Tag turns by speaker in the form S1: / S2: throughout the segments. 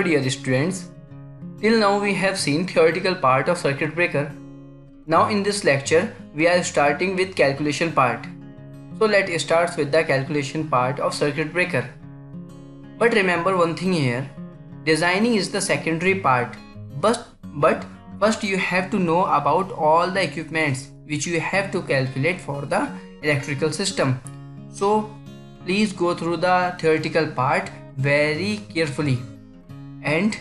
S1: Hello dear students. Till now we have seen theoretical part of circuit breaker. Now in this lecture we are starting with calculation part. So let's start with the calculation part of circuit breaker. But remember one thing here. Designing is the secondary part. But but first you have to know about all the equipments which you have to calculate for the electrical system. So please go through the theoretical part very carefully and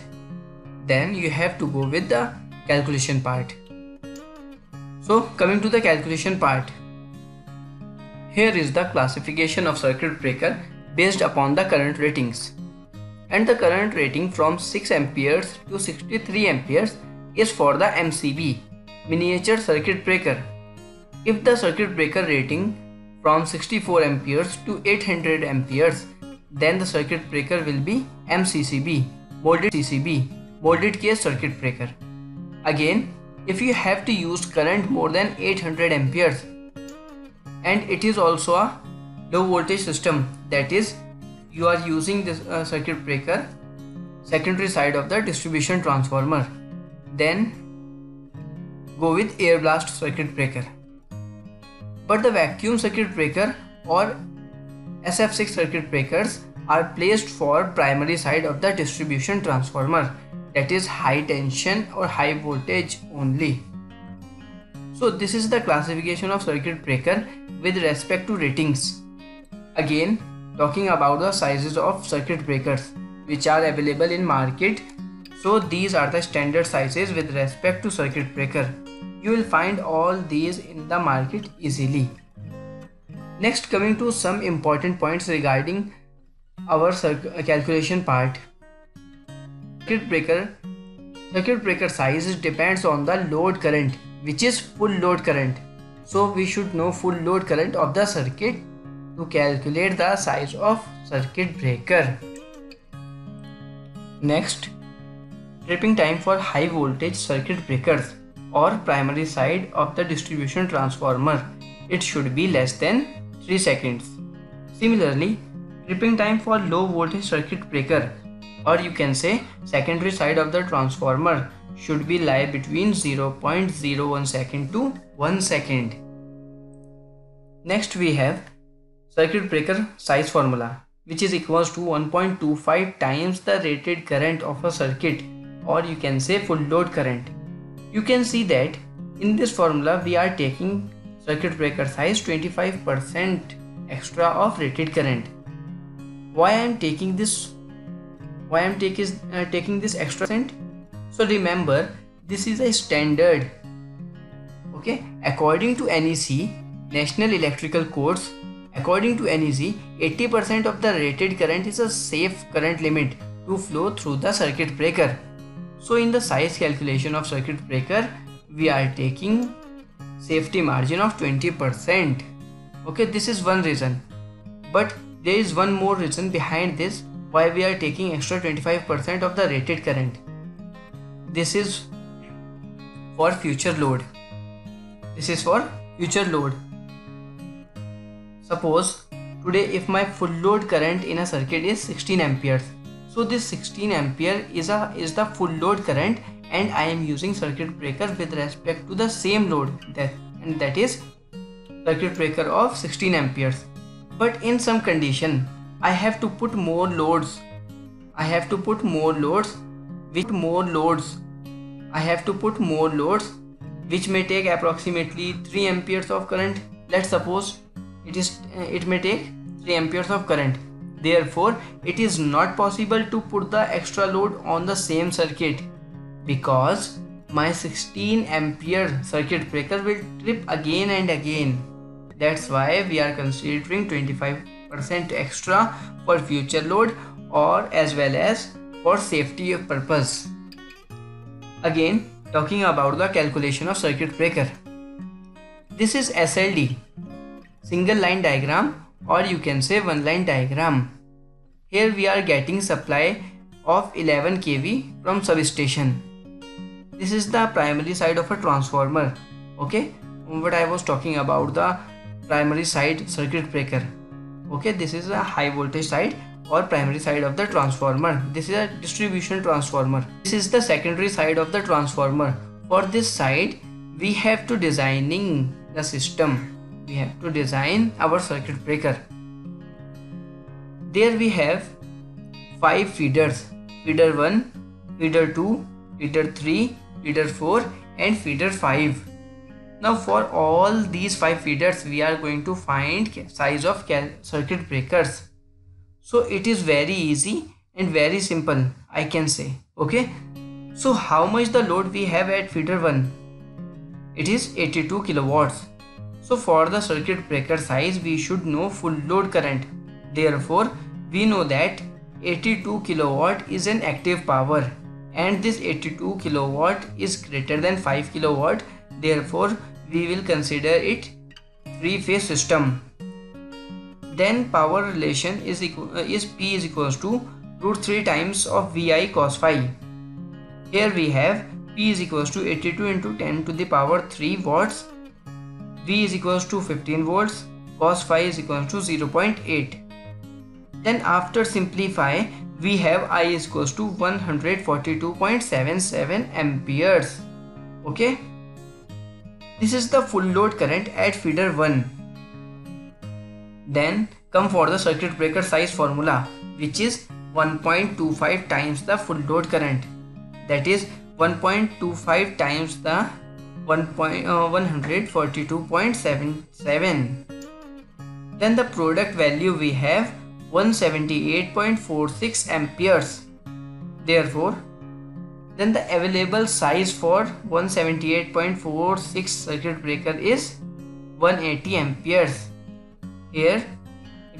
S1: then you have to go with the calculation part. So coming to the calculation part. Here is the classification of circuit breaker based upon the current ratings. And the current rating from 6 amperes to 63 amperes is for the MCB miniature circuit breaker. If the circuit breaker rating from 64 amperes to 800 amperes then the circuit breaker will be MCCB molded CCB, molded case circuit breaker. Again, if you have to use current more than 800 amperes and it is also a low voltage system that is you are using this uh, circuit breaker secondary side of the distribution transformer then go with air blast circuit breaker but the vacuum circuit breaker or SF6 circuit breakers are placed for primary side of the distribution transformer that is high tension or high voltage only. So this is the classification of circuit breaker with respect to ratings. Again talking about the sizes of circuit breakers which are available in market. So these are the standard sizes with respect to circuit breaker. You will find all these in the market easily. Next coming to some important points regarding our uh, calculation part. Circuit breaker circuit breaker size depends on the load current which is full load current. So we should know full load current of the circuit to calculate the size of circuit breaker. Next tripping time for high voltage circuit breakers or primary side of the distribution transformer. It should be less than 3 seconds. Similarly tripping time for low voltage circuit breaker or you can say secondary side of the transformer should be lie between 0.01 second to 1 second. Next we have circuit breaker size formula which is equals to 1.25 times the rated current of a circuit or you can say full load current. You can see that in this formula we are taking circuit breaker size 25% extra of rated current why I am taking this why I am take is, uh, taking this extra cent? So remember this is a standard okay? According to NEC National Electrical Codes according to NEC 80% of the rated current is a safe current limit to flow through the circuit breaker. So in the size calculation of circuit breaker we are taking safety margin of 20% okay this is one reason. But there is one more reason behind this why we are taking extra 25% of the rated current. This is for future load. This is for future load. Suppose today if my full load current in a circuit is 16 amperes. So this 16 ampere is a is the full load current and I am using circuit breaker with respect to the same load that and that is circuit breaker of 16 amperes but in some condition I have to put more loads. I have to put more loads with more loads. I have to put more loads which may take approximately 3 amperes of current. Let's suppose it is it may take 3 amperes of current. Therefore it is not possible to put the extra load on the same circuit because my 16 ampere circuit breaker will trip again and again that's why we are considering 25% extra for future load or as well as for safety of purpose. Again, talking about the calculation of circuit breaker. This is SLD, single line diagram or you can say one line diagram. Here we are getting supply of 11 kV from substation. This is the primary side of a transformer. Okay, what I was talking about the primary side circuit breaker okay this is a high voltage side or primary side of the transformer. This is a distribution transformer. This is the secondary side of the transformer. For this side, we have to designing the system. We have to design our circuit breaker. There we have five feeders. Feeder 1, feeder 2, feeder 3, feeder 4 and feeder 5. Now for all these 5 feeders we are going to find size of circuit breakers. So it is very easy and very simple i can say okay? So how much the load we have at feeder 1 it is 82 kilowatts. So for the circuit breaker size we should know full load current. Therefore we know that 82 kilowatt is an active power and this 82 kilowatt is greater than 5 kilowatt therefore we will consider it three phase system then power relation is equal, uh, is P is equals to root 3 times of VI cos phi. Here we have P is equals to 82 into 10 to the power 3 watts, V is equals to 15 volts, cos phi is equals to 0.8. Then after simplify, we have I is equals to 142.77 amperes. Okay. This is the full load current at feeder 1 then come for the circuit breaker size formula which is 1.25 times the full load current. That is 1.25 times the 1. Uh, 142.77 then the product value we have 178.46 amperes. Therefore then the available size for 178.46 circuit breaker is 180 amperes here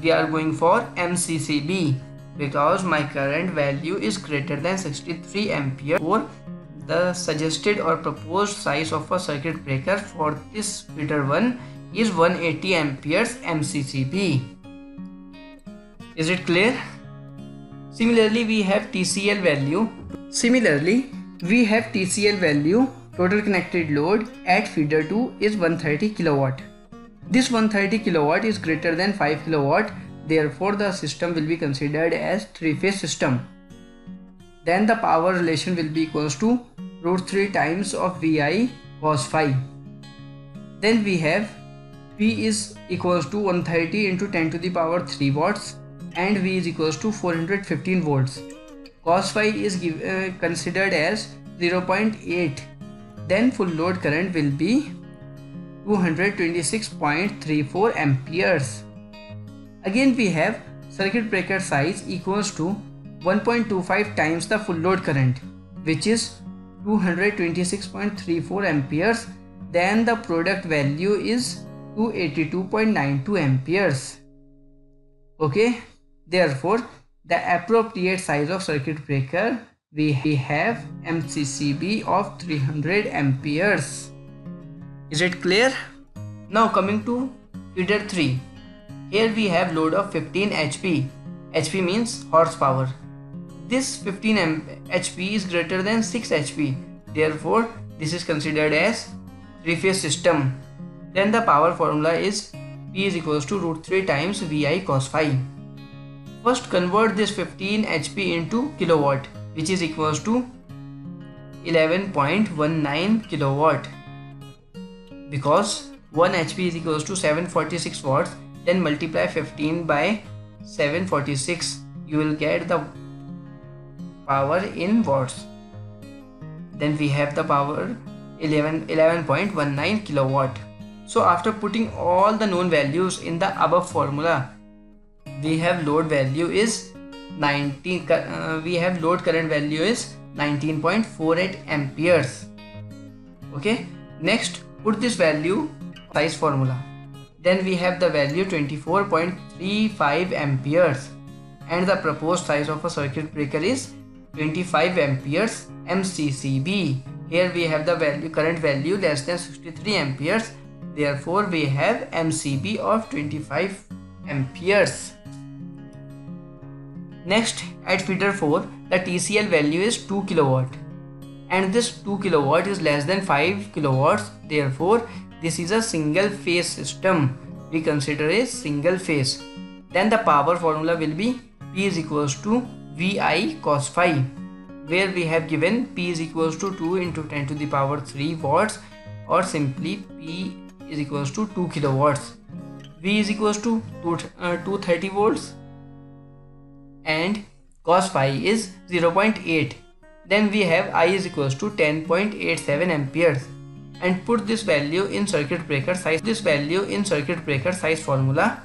S1: we are going for MCCB because my current value is greater than 63 ampere or the suggested or proposed size of a circuit breaker for this feeder 1 is 180 amperes MCCB. Is it clear? Similarly we have TCL value. Similarly we have TCL value total connected load at feeder 2 is 130 kilowatt. This 130 kilowatt is greater than 5 kilowatt therefore the system will be considered as three-phase system. Then the power relation will be equals to root 3 times of Vi cos phi. Then we have P is equals to 130 into 10 to the power 3 watts and V is equals to 415 volts. Cos phi is give, uh, considered as 0.8 then full load current will be 226.34 amperes. Again we have circuit breaker size equals to 1.25 times the full load current which is 226.34 amperes. Then the product value is 282.92 amperes. Okay? Therefore the appropriate size of circuit breaker we have MCCB of 300 amperes is it clear? Now coming to feeder 3. Here we have load of 15 HP. HP means horsepower. This 15 HP is greater than 6 HP. Therefore, this is considered as three-phase system. Then the power formula is P is equals to root 3 times VI cos phi. First convert this 15 HP into kilowatt which is equals to 11.19 kilowatt. Because 1 HP is equals to 746 watts then multiply 15 by 746 you will get the power in watts. Then we have the power 11 11.19 kilowatt. So after putting all the known values in the above formula we have load value is 19 uh, we have load current value is 19.48 amperes okay next Put this value size formula. Then we have the value 24.35 amperes and the proposed size of a circuit breaker is 25 amperes MCCB. Here we have the value current value less than 63 amperes. Therefore we have MCB of 25 amperes. Next at feeder 4 the TCL value is 2 kilowatt. And this 2 kilowatt is less than 5 kilowatts therefore this is a single phase system. We consider a single phase. Then the power formula will be P is equals to VI cos phi where we have given P is equals to 2 into 10 to the power 3 watts or simply P is equals to 2 kilowatts. V is equals to 2, uh, 230 volts and cos phi is 0.8 then we have I is equals to 10.87 amperes. And put this value in circuit breaker size. This value in circuit breaker size formula.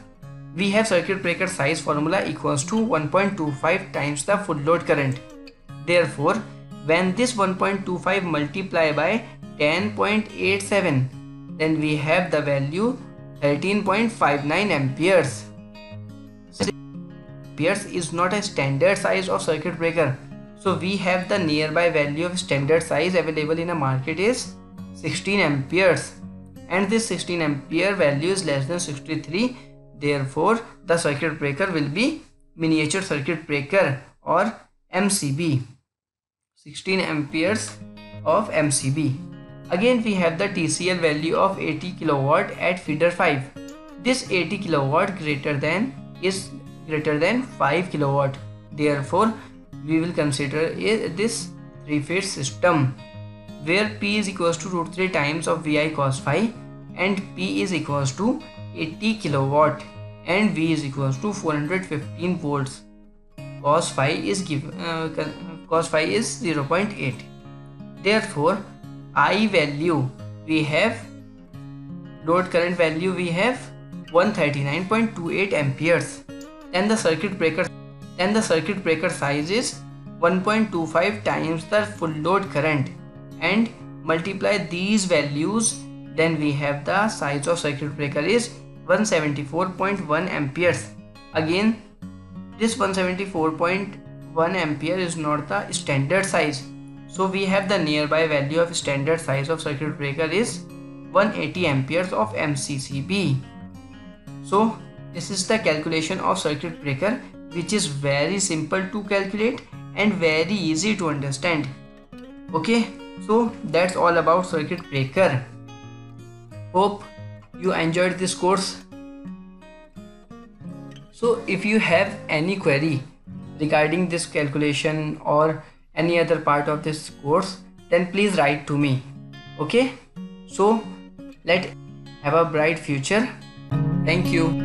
S1: We have circuit breaker size formula equals to 1.25 times the full load current. Therefore when this 1.25 multiply by 10.87 then we have the value 13.59 amperes amperes is not a standard size of circuit breaker. So we have the nearby value of standard size available in the market is 16 amperes. And this 16 ampere value is less than 63 therefore the circuit breaker will be miniature circuit breaker or MCB 16 amperes of MCB again we have the TCL value of 80 kilowatt at feeder 5 this 80 kilowatt greater than is greater than 5 kilowatt therefore we will consider this three phase system where P is equals to root 3 times of Vi cos phi and P is equals to 80 kilowatt and V is equals to 415 volts. Cos phi is given uh, cos phi is 0.8. Therefore, I value we have load current value we have 139.28 amperes. Then the circuit breaker then the circuit breaker size is 1.25 times the full load current. And multiply these values then we have the size of circuit breaker is 174.1 amperes. Again this 174.1 ampere is not the standard size. So we have the nearby value of standard size of circuit breaker is 180 amperes of MCCB so this is the calculation of circuit breaker which is very simple to calculate and very easy to understand okay so that's all about circuit breaker. Hope you enjoyed this course. So if you have any query regarding this calculation or any other part of this course then please write to me. Okay. So let have a bright future. Thank you.